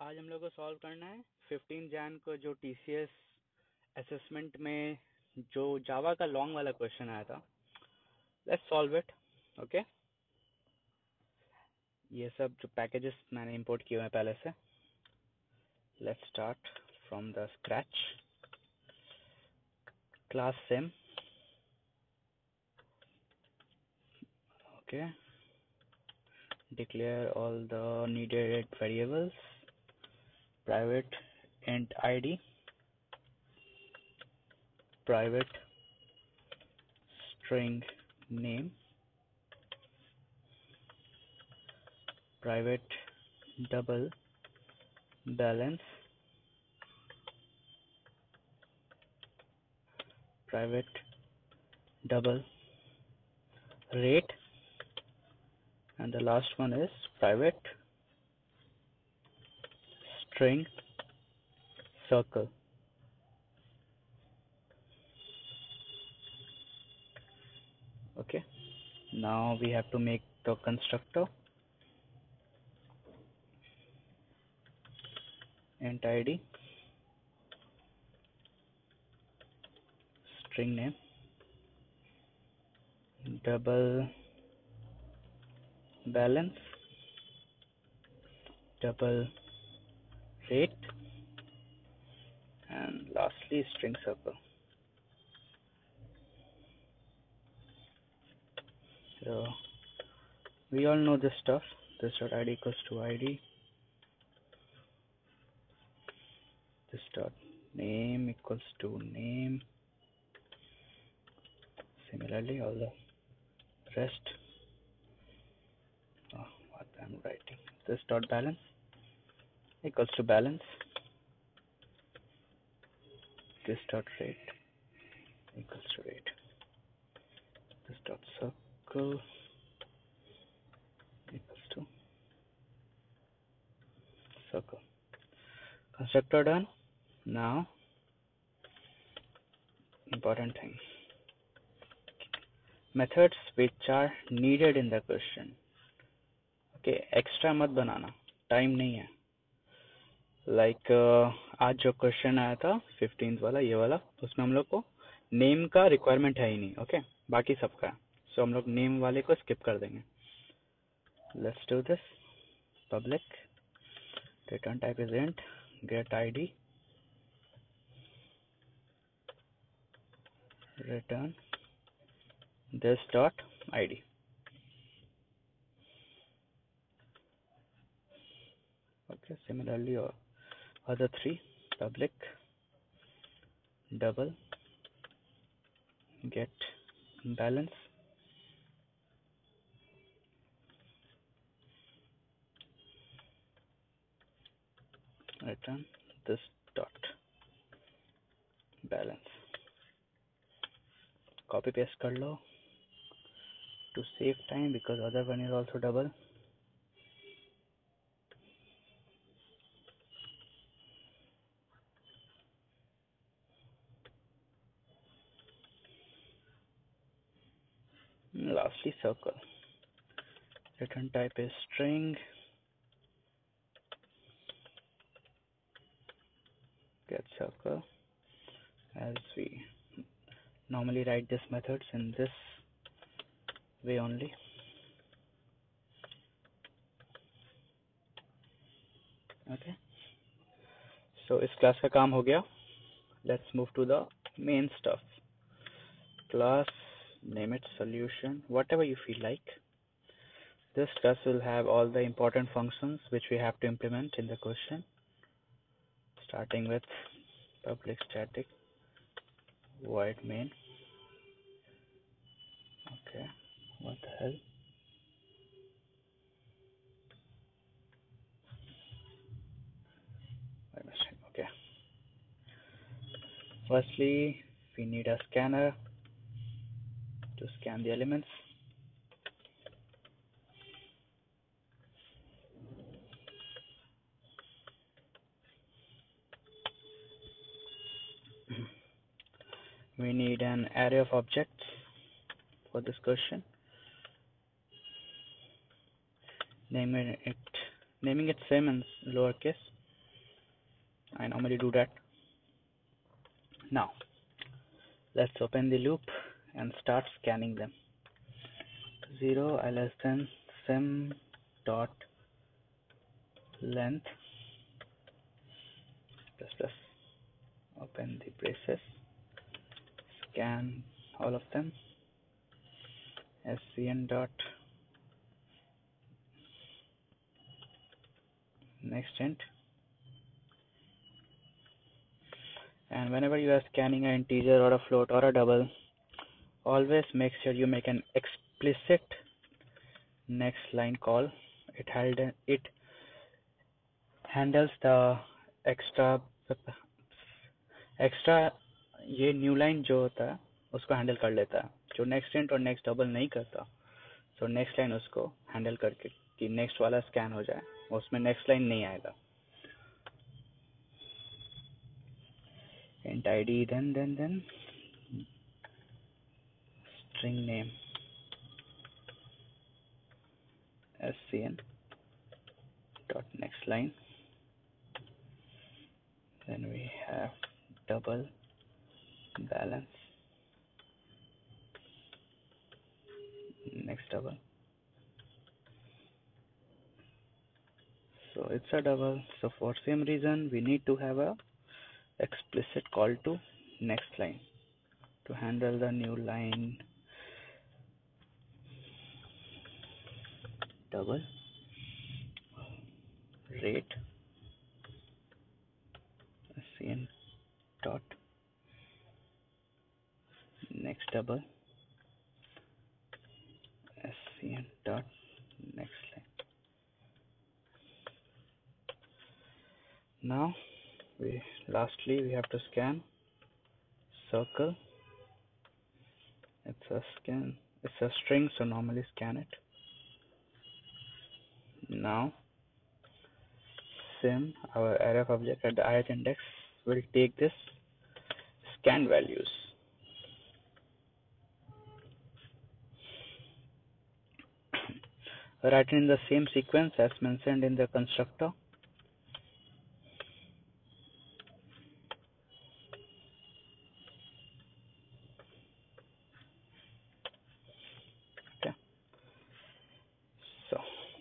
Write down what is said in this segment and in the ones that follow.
आज हम लोग को सॉल्व करना है। 15 जैन को जो टीसीएस असेसमेंट में जो जावा का लॉन्ग वाला क्वेश्चन आया था। लेट्स सॉल्व इट ओके ये सब जो पैकेजेस मैंने इंपोर्ट किए हैं पहले से। Let's start from the scratch class same okay. Declare all the needed variables. Private int id private string name private double balance private double rate and the last one is private string circle. Okay. Now we have to make the constructor int id string name. Double balance. Double rate and lastly string circle. So we all know this stuff. This dot id equals to id this dot name equals to name. Similarly all the rest. Oh, what I'm writing. This dot balance equals to balance. This dot rate equals to rate this dot circle equals to circle. Constructor done. Now important thing. Methods which are needed in the question. Okay extra mat banana. Time nahi hai. Like like, uh, आज जो question आया था fifteenth वाला ये वाला उसमें हम लोग को नेम का रिक्वायरमेंट है ही नहीं ओके okay? बाकी सबका है। सो so, हम लोग नेम वाले को स्किप कर देंगे। Let's do this public return type is int get ID return this dot okay similarly or other three public double get balance. Return this dot balance. Copy paste kar to save time because other one is also double. circle return type is string get circle as we normally write these methods in this way only okay so इस class का काम हो गया let's move to the main stuff class name it solution whatever you feel like. This class will have all the important functions which we have to implement in the question starting with public static void main. Okay what the hell? Okay. Firstly we need a scanner to scan the elements. We need an array of objects for this question. Naming it naming it same in lowercase. I normally do that. Now let's open the loop and start scanning them. 0 i less than sim dot length plus plus. Open the braces. Scan all of them. Scn dot next int. And whenever you are scanning an integer or a float or a double always make sure you make an explicit next line call. It held, it handles the extra extra ये new line जो होता है, उसको handle कर लेता है। जो next int और नेक्स्ट डबल नहीं करता तो नेक्स्ट लाइन उसको हैंडल करके कि नेक्स्ट वाला स्कैन हो जाए, उसमें नेक्स्ट लाइन नहीं आएगा। int id, then then then string name. Scn dot next line. Then we have double balance. Next double. So it's a double. So for same reason we need to have a explicit call to next line. To handle the new line double. Rate. Scn dot. Next double. Scn dot. Next line. Now we lastly we have to scan. Circle. It's a scan. It's a string so normally scan it now. Sim our array object at the ith index will take this scan values. Written in the same sequence as mentioned in the constructor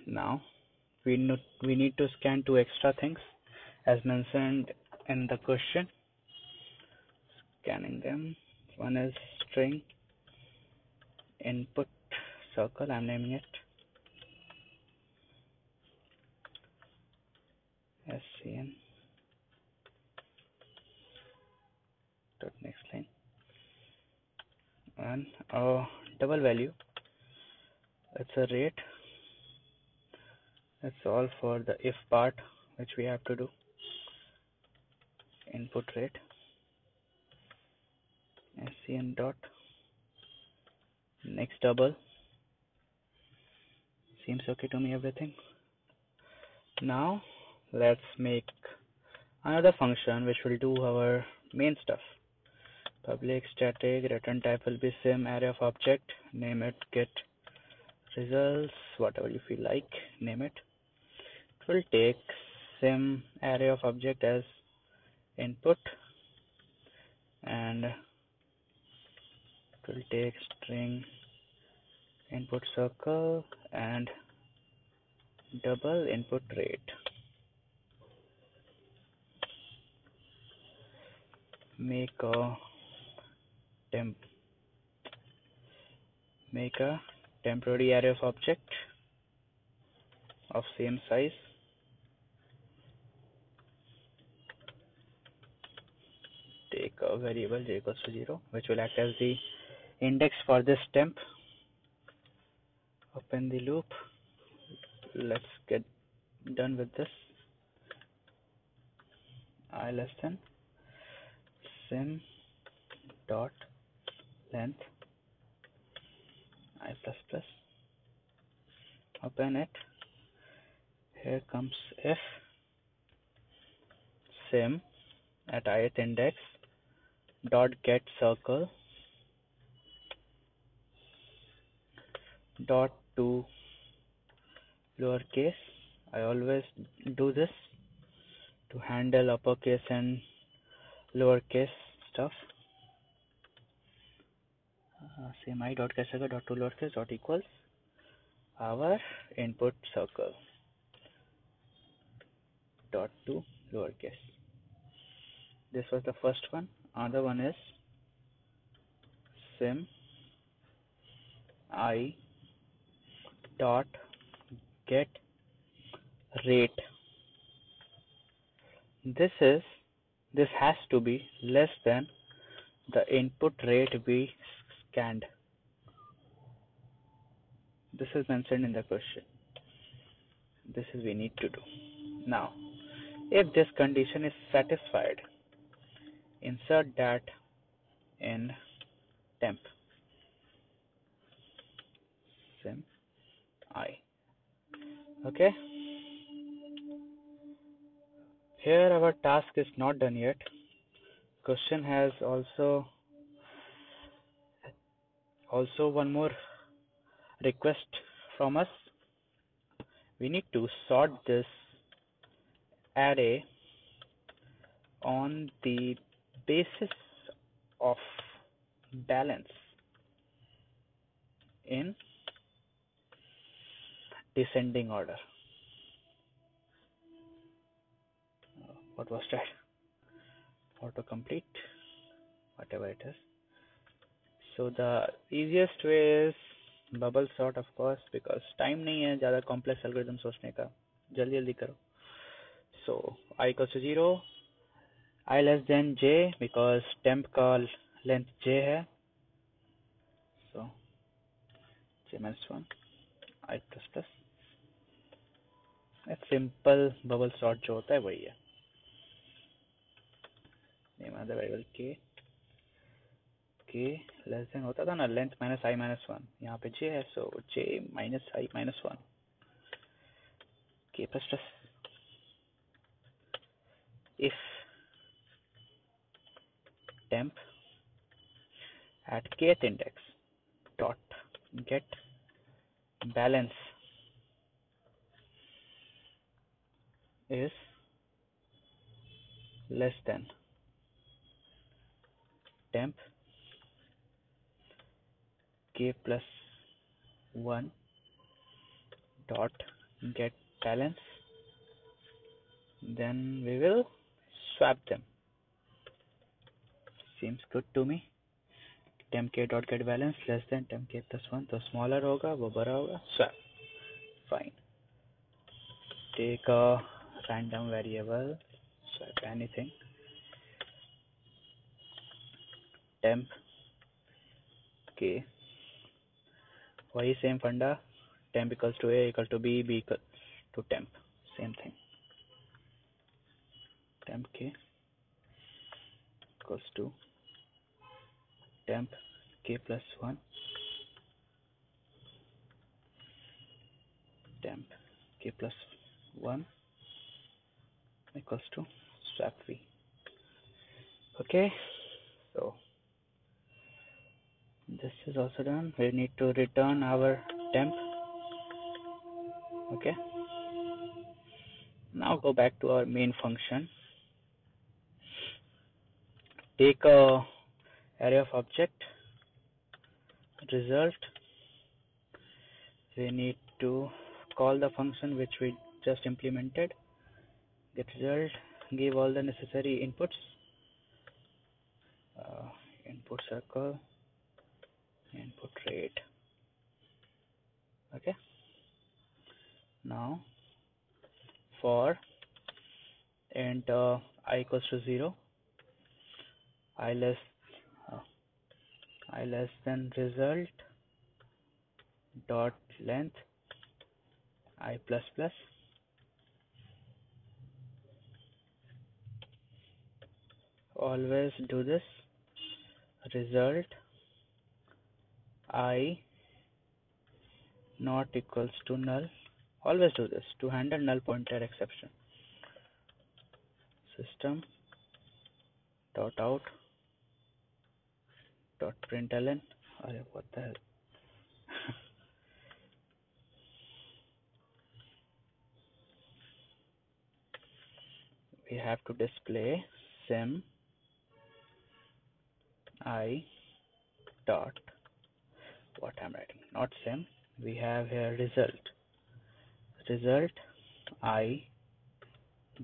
now we need to scan two extra things as mentioned in the question. Scanning them. One is string input circle. I'm naming it. Scn dot next line. And a double value. It's a rate that's all for the if part which we have to do. Input rate. Scn dot. Next double. Seems okay to me everything. Now let's make another function which will do our main stuff. Public static return type will be sim array of object. Name it get results whatever you feel like name it. It will take same array of object as input and it will take string input circle and double input rate. Make a temp make a temporary array of object of same size. Take a variable j equals to 0 which will act as the index for this temp. Open the loop. Let's get done with this. I less than sim dot length i plus plus. Open it here comes if sim at ith index dot get circle dot to lowercase. I always do this to handle uppercase and lowercase stuff. Uh, same i dot cache dot to lowercase dot equals our input circle dot to lowercase. This was the first one. Other one is sim i dot get rate. This is this has to be less than the input rate we scanned. This is mentioned in the question. This is we need to do. Now, if this condition is satisfied, insert that in temp sim i. Okay. Here our task is not done yet. Question has also also one more request from us. We need to sort this array on the basis of balance in descending order. What was that? Autocomplete, whatever it is. So the easiest way is bubble sort of course because time नहीं है ज़्यादा complex algorithm सोचने का जल्दी जल्दी करो so, i equals to zero. I less than j because temp का length j है. So, j minus one, i plus plus. Simple bubble sort जो होता है वही है. लेस होता था ना length minus I minus one यहाँ पे जे है so J minus I minus one के plus plus if temp at kth index dot get balance is less than temp k plus 1 dot get balance then we will swap them seems good to me temp k dot get balance less than temp k plus 1 तो smaller होगा वो बड़ा होगा swap fine take a random variable swap anything temp k वही same funda temp equals to a equal to b b equal to temp same thing temp k. Equals to temp k plus 1 temp k plus 1 equals to swap v. Okay. So this is also done. We need to return our temp. Okay. Now go back to our main function take a array of object result we need to call the function which we just implemented. Get result give all the necessary inputs uh, input circle input rate. Okay. Now for int uh, i equals to 0 i less i less than result dot length i plus plus. Always do this. Result i not equals to null. Always do this to handle null pointer exception. System dot out dot println. अरे what the hell? We have to display sim i dot. What I'm writing not sim we have here result. Result i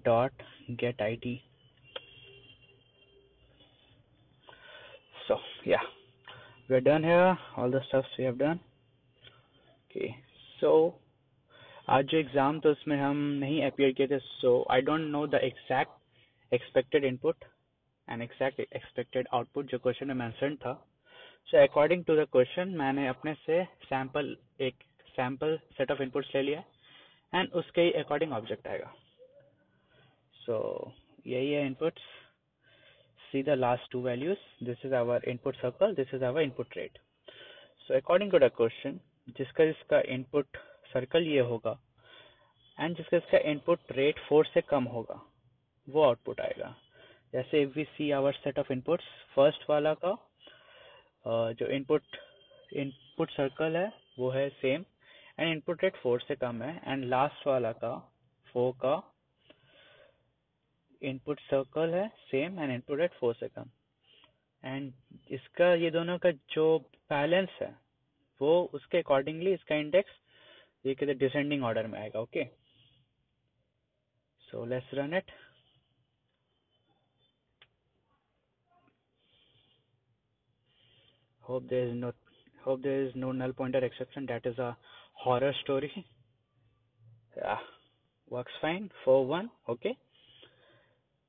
dot get id yeah. We're done here. All the stuffs we have done. Okay. So आज जो exam था उसमें हम नहीं appear किए थे so I don't know the exact expected input and exact expected output जो question में मैंसन था. So according to the question मैंने अपने से सैंपल एक सैंपल सेट ऑफ़ इनपुट्स ले लिया एंड उसके ही अकॉर्डिंग ऑब्जेक्ट आएगा. सो so, यही है inputs see the last two values this is our input circle this is our input rate so according to the question जिसका जिसका इनपुट सर्कल ये होगा एंड जिसका इसका इनपुट रेट फोर से कम होगा, वो आउटपुट आएगा। जैसे if we see our set of inputs first वाला का जो इनपुट इनपुट सर्कल है, वो है same and input rate four से कम है एंड लास्ट वाला का फोर का इनपुट सर्कल है same and input eight four second and इसका, ये दोनों का जो बैलेंस है, वो उसके अकॉर्डिंगली इसका इंडेक्स ये कहते डिसेंडिंग ऑर्डर में आएगा okay so let's run it hope there is no hope there is no null point exception that is a horror story work fine four one okay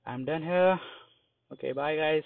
i'm done here. Okay bye guys